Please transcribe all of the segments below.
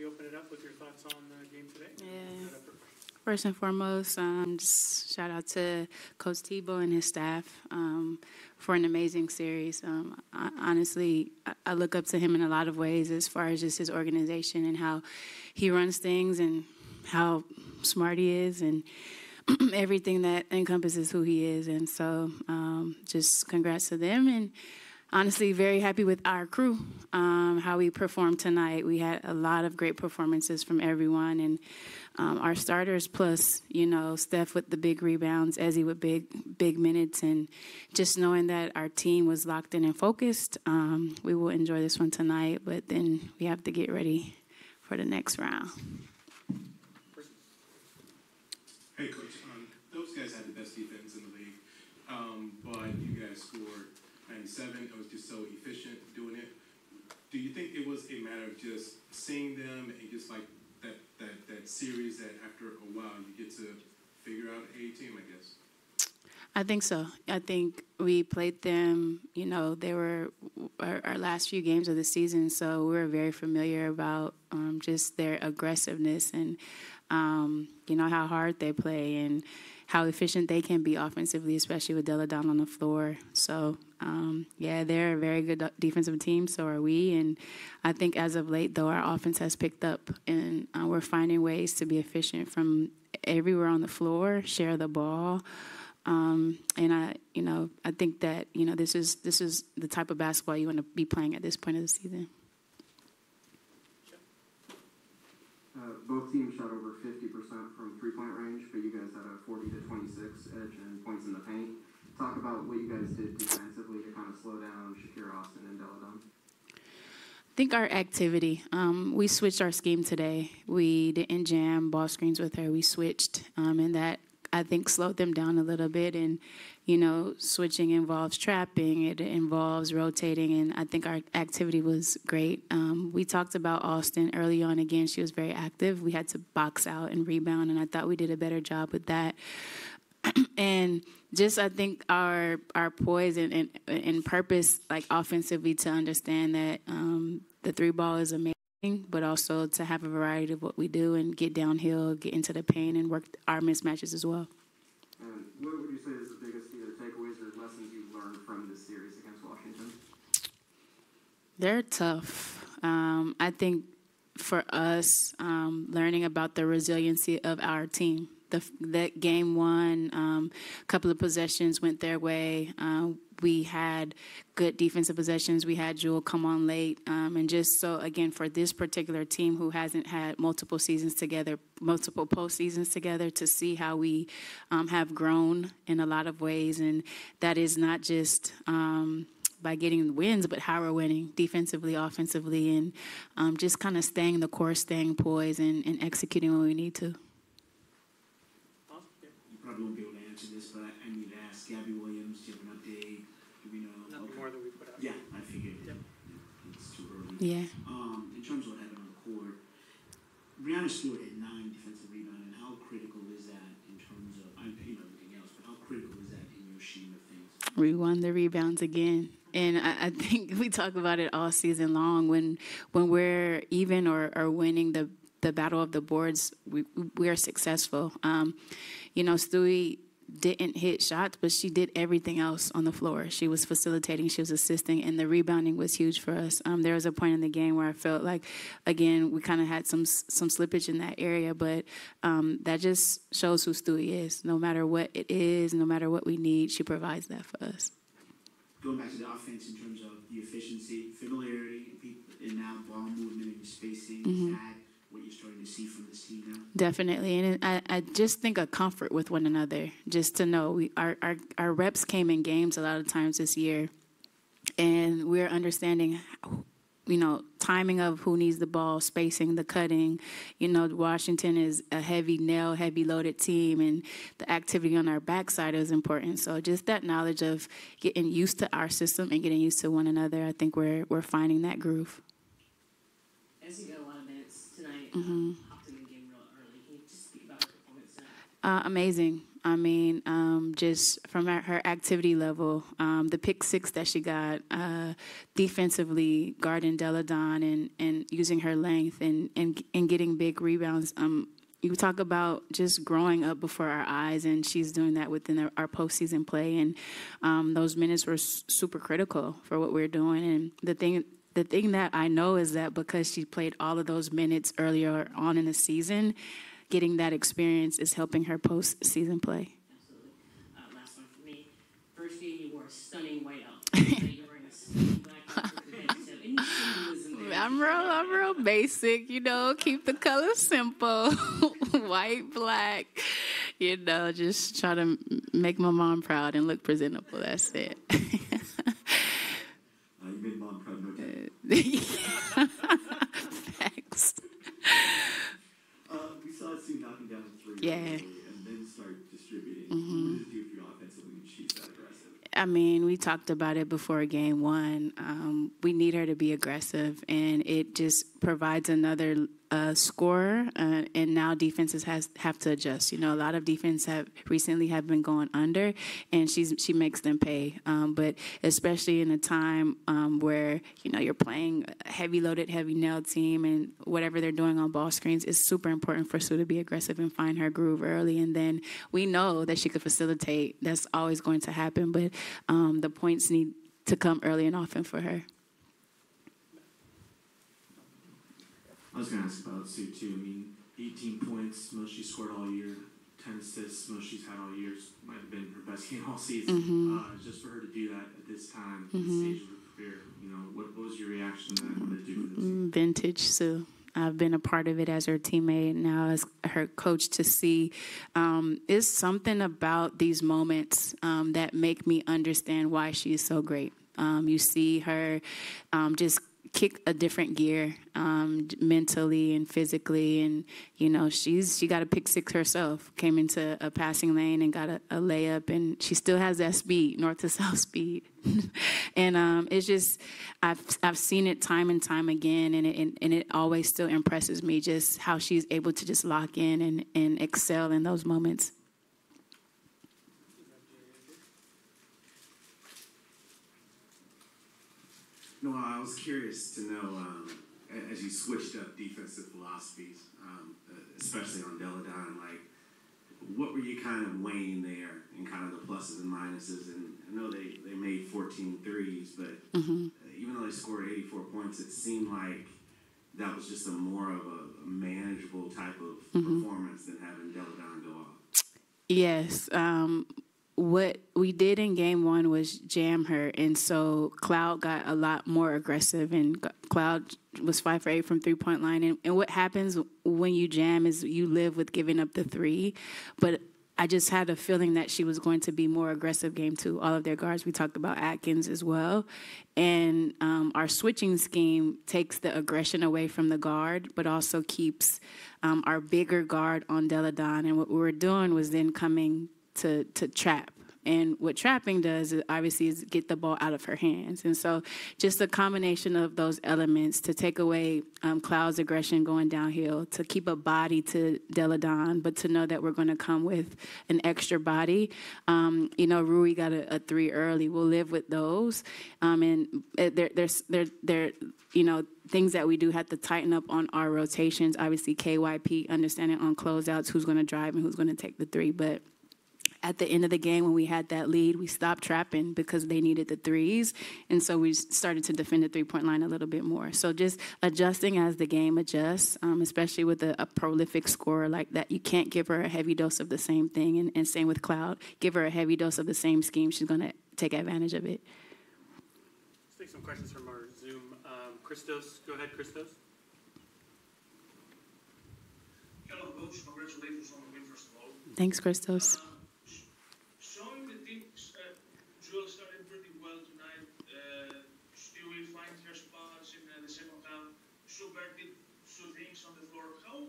we open it up with your thoughts on the game today. Yeah. First and foremost, um, just shout out to Coach Thibault and his staff um, for an amazing series. Um, I, honestly, I, I look up to him in a lot of ways as far as just his organization and how he runs things and how smart he is and everything that encompasses who he is. And so, um, just congrats to them and honestly very happy with our crew, um, how we performed tonight. We had a lot of great performances from everyone, and um, our starters plus, you know, Steph with the big rebounds, Ezi with big big minutes, and just knowing that our team was locked in and focused. Um, we will enjoy this one tonight, but then we have to get ready for the next round. Hey, coach. Um, those guys had the best defense in the league, um, but you guys scored 97. It was just so efficient doing it. Do you think it was a matter of just seeing them and just like that that that series that after a while you get to figure out a team, I guess? I think so. I think we played them, you know, they were our, our last few games of the season, so we were very familiar about um, just their aggressiveness and, um, you know, how hard they play and how efficient they can be offensively, especially with Delle Donne on the floor. So, um, yeah, they're a very good defensive team. So are we. And I think as of late, though, our offense has picked up, and uh, we're finding ways to be efficient from everywhere on the floor, share the ball. Um, and I, you know, I think that you know this is this is the type of basketball you want to be playing at this point of the season. Uh, both teams shot over 50% from three-point range, but you guys had a 40 to 26 edge and points in the paint. Talk about what you guys did defensively to kind of slow down Shakira Austin and Delle Donne. I think our activity. Um, we switched our scheme today. We didn't jam ball screens with her. We switched, um, and that I think slowed them down a little bit. And you know, switching involves trapping. It involves rotating, and I think our activity was great. Um, we talked about Austin early on. Again, she was very active. We had to box out and rebound, and I thought we did a better job with that. and just I think our our poise and, and, and purpose, like offensively, to understand that um, the three ball is amazing but also to have a variety of what we do and get downhill, get into the pain, and work our mismatches as well. And what would you say is the biggest either takeaways or lessons you've learned from this series against Washington? They're tough. Um, I think for us, um, learning about the resiliency of our team. The, that game one, um, a couple of possessions went their way. Uh, we had good defensive possessions. We had Jewell come on late. Um, and just so, again, for this particular team who hasn't had multiple seasons together, multiple postseasons together, to see how we um, have grown in a lot of ways. And that is not just. Um, by getting wins, but how we're winning defensively, offensively, and um, just kind of staying the course, staying poised, and, and executing when we need to. You probably won't be able to answer this, but I, I need to ask Gabby Williams. Do you have an update? Do we know? Nothing okay. more than we put out. Yeah, I figured. Yep. It's too early. Yeah. Um, in terms of what happened on the court, Breanna Stewart had nine defensive rebounds, and how critical is that in terms of, I you know everything else, but how critical is that in your scheme of things? We won the rebounds again. And I, I think we talk about it all season long. When when we're even or, or winning the the battle of the boards, we we are successful. Um, you know, Stewie didn't hit shots, but she did everything else on the floor. She was facilitating, she was assisting, and the rebounding was huge for us. Um, there was a point in the game where I felt like, again, we kind of had some some slippage in that area, but um, that just shows who Stewie is. No matter what it is, no matter what we need, she provides that for us. Going back to the offense in terms of the efficiency, familiarity, and people- and now ball movement and spacing, Mhm. is that what you're starting to see from this team now? Definitely, and I, I just think a comfort with one another, just to know we our, our our reps came in games a lot of times this year, and we're understanding, you know, timing of who needs the ball, spacing, the cutting. You know, Washington is a heavy nail, heavy loaded team, and the activity on our backside is important. So just that knowledge of getting used to our system and getting used to one another, I think we're we're finding that groove. As you got Mhm. uh, amazing. I mean, um, just from her, her activity level, um, the pick six that she got uh, defensively, guarding Delle Donne and, and using her length and, and, and getting big rebounds. Um, you talk about just growing up before our eyes, and she's doing that within our, our postseason play. And um, those minutes were super critical for what we're doing. And the thing, the thing that I know is that because she played all of those minutes earlier on in the season, getting that experience is helping her postseason play. Absolutely. Uh, last one for me. First game, you wore a stunning white outfit. You're wearing a stunning black outfit. So any symbolism there? I'm real, I'm real basic, you know, keep the colors simple. White, black, you know, just try to make my mom proud and look presentable. That's it. Uh, you made mom proud, doubt. Uh, we saw Sue knocking down the three Yeah. and then start distributing. Mm-hmm. What does it do for you offensively when she's that aggressive? I mean, we talked about it before game one. Um, we need her to be aggressive, and it just provides another uh, scorer. Uh, and now defenses has have to adjust. You know, a lot of defense have recently have been going under, and she's she makes them pay. Um, but especially in a time um, where you know you're playing a heavy loaded, heavy nailed team, and whatever they're doing on ball screens, it's super important for Sue to be aggressive and find her groove early. And then we know that she could facilitate. That's always going to happen, but um, the points need to come early and often for her. Was going to ask about Sue too. I mean, 18 points, most she scored all year. 10 assists, most she's had all year. Might have been her best game all season. Mm-hmm. Uh, just for her to do that at this time, at this stage of her career, you know, what, what was your reaction to that? What did it do for this? Mm, Vintage Sue. I've been a part of it as her teammate, now as her coach to see. Um, it's something about these moments um, that make me understand why she is so great. Um, you see her um, just kick a different gear um, mentally and physically, and you know she's she got a pick six herself. Came into a passing lane and got a, a layup, and she still has that speed, north to south speed. and um, it's just I've I've seen it time and time again, and it and, and it always still impresses me just how she's able to just lock in and, and excel in those moments. No, I was curious to know um, as you switched up defensive philosophies, um, uh, especially on Delle Donne, like what were you kind of weighing there and kind of the pluses and minuses? And I know they, they made 14 threes, but uh, even though they scored 84 points, it seemed like that was just a more of a, manageable type of performance than having Delle Donne go off. Yes. Um, what we did in game one was jam her, and so Cloud got a lot more aggressive, and Cloud was five for eight from three point line. And, and what happens when you jam is you live with giving up the three, but I just had a feeling that she was going to be more aggressive game two. All of their guards, we talked about Atkins as well. And um, our switching scheme takes the aggression away from the guard, but also keeps um, our bigger guard on Delle Donne. And what we were doing was then coming to, to trap. And what trapping does, is obviously, is get the ball out of her hands. And so, just a combination of those elements to take away um, Cloud's aggression going downhill, to keep a body to Delle Donne, but to know that we're going to come with an extra body. Um, you know, Rui got a, a three early. We'll live with those. Um, and uh, there, there's there there you know things that we do have to tighten up on our rotations. Obviously, KYP understanding on closeouts who's going to drive and who's going to take the three, but at the end of the game when we had that lead we stopped trapping because they needed the threes and so we started to defend the three point line a little bit more so just adjusting as the game adjusts um, especially with a, a, prolific scorer like that you can't give her a heavy dose of the same thing and, and same with cloud give her a heavy dose of the same scheme she's going to take advantage of it Let's take some questions from our Zoom. Um, Christos, go ahead, Christos. Hello, coach. Congratulations on the win, first of all. thanks christos Uh, sh- showing the team, uh, Jewell started pretty well tonight. Uh, Stewie find her spots in uh, the second half. Super did two things on the floor. How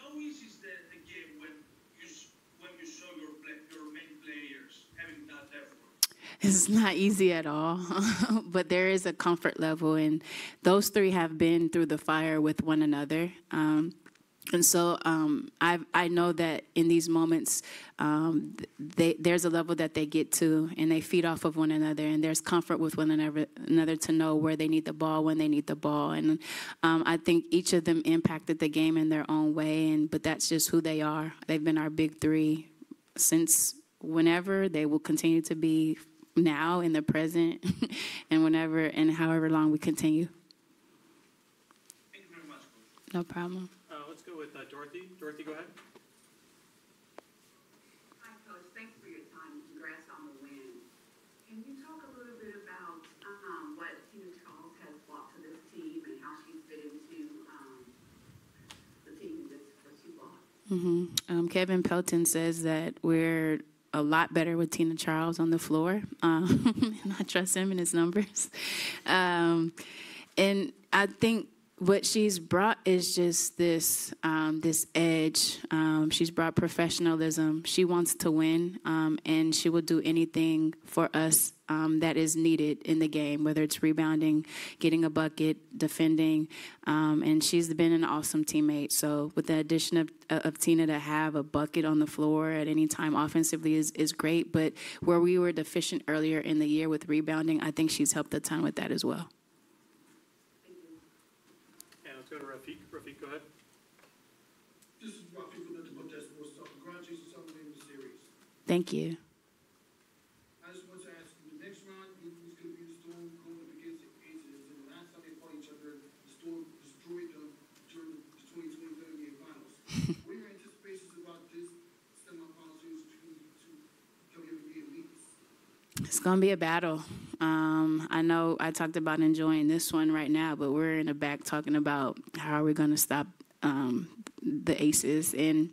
how easy is the, the game when you s- when you show your play, your main players having that effort? It's not easy at all, but there is a comfort level, and those three have been through the fire with one another. Um, And so um, I I know that in these moments, um, they, there's a level that they get to, and they feed off of one another, and there's comfort with one another, another to know where they need the ball, when they need the ball, and um, I think each of them impacted the game in their own way, and but that's just who they are. They've been our big three since whenever. They will continue to be now in the present, and whenever and however long we continue. Thank you very much. No problem. Uh, let's go with uh, Dorothy. Dorothy, go ahead. Hi, Coach. Thanks for your time. Congrats on the win. Can you talk a little bit about um, what Tina Charles has brought to this team and how she's fit into um, the team that that she brought? hmm Um, Kevin Pelton says that we're a lot better with Tina Charles on the floor. Um, and I trust him and his numbers. Um, and I think what she's brought is just this um, this edge. Um, she's brought professionalism. She wants to win, um, and she will do anything for us um, that is needed in the game, whether it's rebounding, getting a bucket, defending. Um, and she's been an awesome teammate. So with the addition of, of Tina to have a bucket on the floor at any time offensively is, is great. But where we were deficient earlier in the year with rebounding, I think she's helped a ton with that as well. And let's go to Rafiq. Rafiq, go ahead. This is Rocky from the Book Sports Talk. Congratulations on winning the series. Thank you. I just want to ask you, the next round, it going to be the Storm going up against the Aces. And last time they fought each other, the Storm destroyed them during the 2020 NBA Finals. what are your anticipations about this semifinal series between the two WNBA elites? It's going to be a battle. Um, I know I talked about enjoying this one right now, but we're in the back talking about how are we going to stop um, the Aces. And,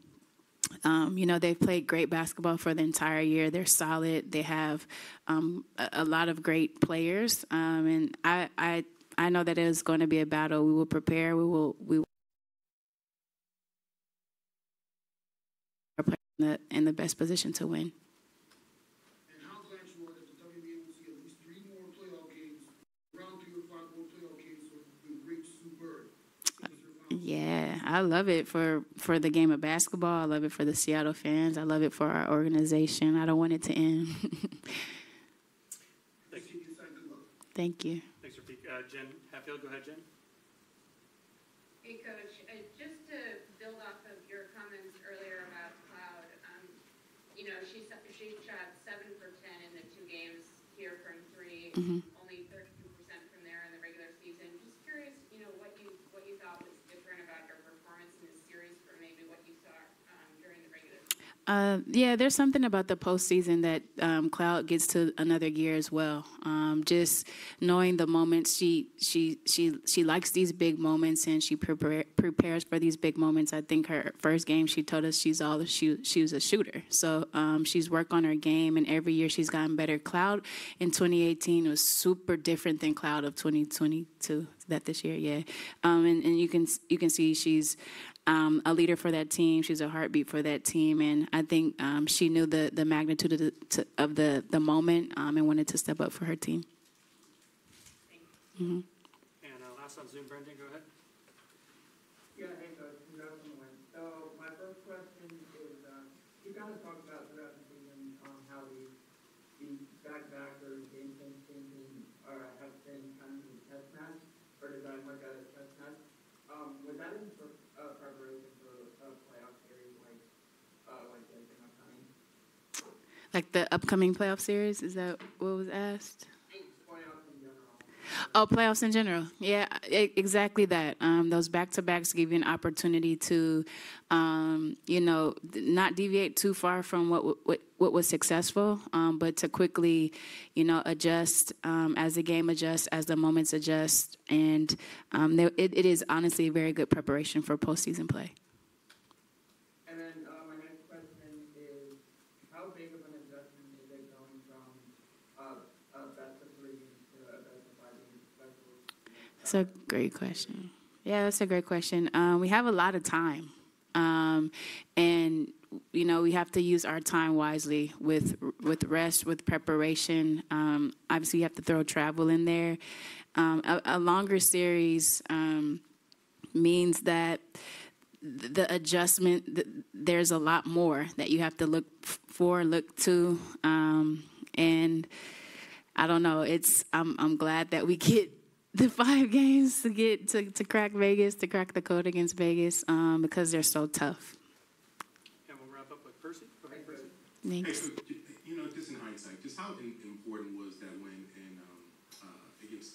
um, you know, they've played great basketball for the entire year. They're solid. They have um, a, a lot of great players. Um, and I, I, I know that it is going to be a battle. We will prepare. We will, we will in the, in the best position to win. And how glad you are that the WNBA will see at least three more playoff games, round three or five more playoff games with the great Sue Bird. Yeah, I love it for for the game of basketball. I love it for the Seattle fans. I love it for our organization. I don't want it to end. Thank you. Thank you. Thanks, Rafiq. Uh, Jen Hatfield, go ahead, Jen. Hey, Coach, uh, just to build off of your comments earlier about Cloud, um, you know, she, s- she shot seven for ten in the two games here from 3 Mhm. only thirty-two percent from there in the regular season. Just curious, you know, what you, what you thought was different about her performance in this series from maybe what you saw, um, during the regular season? Uh, yeah, there's something about the postseason that um, Cloud gets to another gear as well. Um, just knowing the moments she she she she likes these big moments and she prepare, prepares for these big moments. I think her first game she told us she's all she she was a shooter. So um, she's worked on her game and every year she's gotten better. Cloud in 2018 was super different than Cloud of 2022. That this year, yeah, um, and and you can you can see she's um, a leader for that team. She's a heartbeat for that team, and I think um, she knew the the magnitude of the to, of the the moment um, and wanted to step up for her team. hmm And uh, last on Zoom, Brendan, go ahead. Yeah, hey, Coach, congrats on the win. So my first question is, uh, you kind of talked about throughout the season um, how the the back-to-back or game changing uh, have been kind of a test match or designed like a test match. Um, was that in pre- uh, preparation for a playoff series like uh, like this and upcoming? Like the upcoming playoff series, is that what was asked? Playoffs in general. Oh, playoffs in general. Yeah, exactly that. Um, those back to backs give you an opportunity to, um, you know, not deviate too far from what what, what was successful, um, but to quickly, you know, adjust um, as the game adjusts, as the moments adjust, and um, there, it, it is honestly a very good preparation for postseason play. And then uh, my next question is, how big of an adjustment is it going from uh, a best of three to a best of five game special? That's a great question. Yeah, that's a great question. Um, we have a lot of time, um, and you know we have to use our time wisely with with rest, with preparation. Um, obviously, you have to throw travel in there. Um, a, a longer series um, means that the adjustment, th- there's a lot more that you have to look for, look to, um, and I don't know. It's I'm I'm glad that we get the five games to get to, to crack Vegas, to crack the code against Vegas, um, because they're so tough. And we'll wrap up with Percy. Go ahead, Percy. Hey, Thanks. Coach, you- you know, just in hindsight, just how in- important was that win in, um, uh, against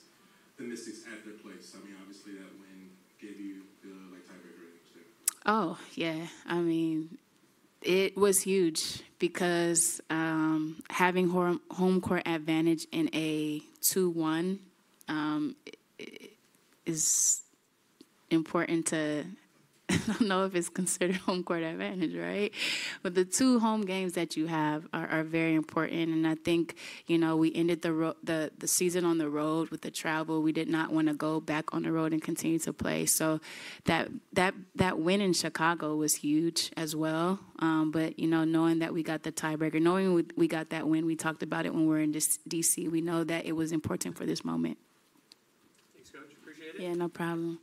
the Mystics at their place? I mean, obviously that win gave you the, like, tiebreaker advantage there. Oh, yeah. I mean, it was huge because um, having home, home court advantage in a 2 1 um, is important to. I don't know if it's considered home court advantage, right? But the two home games that you have are, are very important, and I think you know we ended the the the season on the road with the travel. We did not want to go back on the road and continue to play, so that that that win in Chicago was huge as well. Um, but you know, knowing that we got the tiebreaker, knowing we, we got that win, we talked about it when we were in DC. We know that it was important for this moment. Thanks, Coach. Appreciate it. Yeah, no problem.